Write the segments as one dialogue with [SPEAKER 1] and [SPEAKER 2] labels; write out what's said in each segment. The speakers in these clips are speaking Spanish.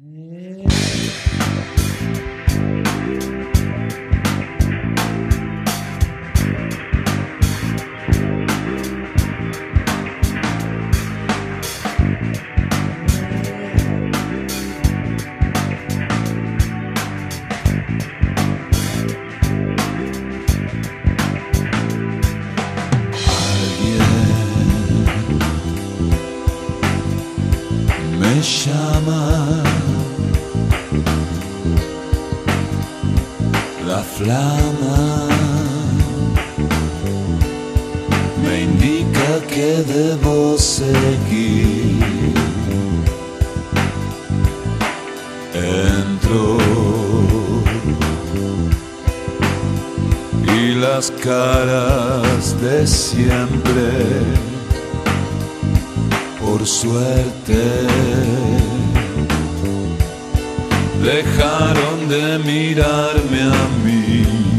[SPEAKER 1] Mm. Llama. La flama me indica que debo seguir. Entro y las caras de siempre por suerte dejaron de mirarme a mí.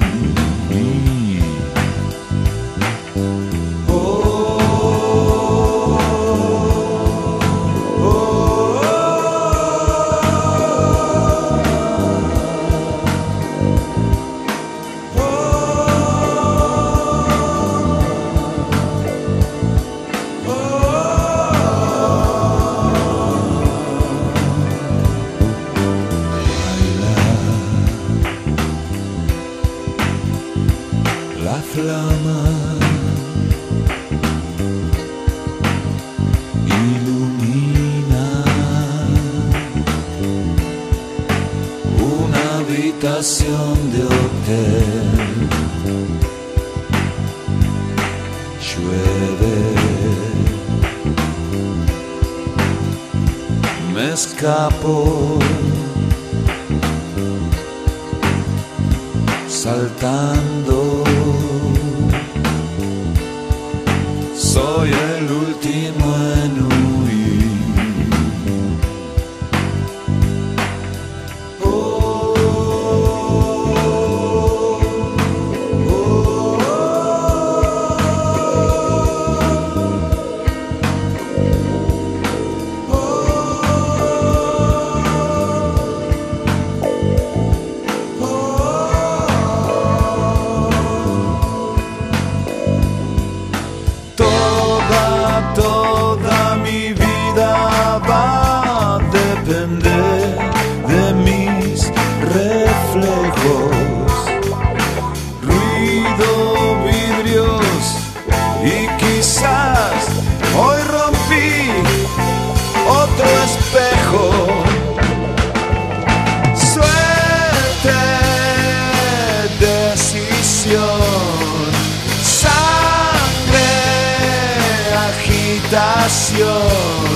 [SPEAKER 1] La flama. Ilumina una habitación de hotel. Llueve. Me escapo. Saltando. ti mueres. De mis reflejos. Ruido, vidrios y quizás hoy rompí otro espejo. Agitación.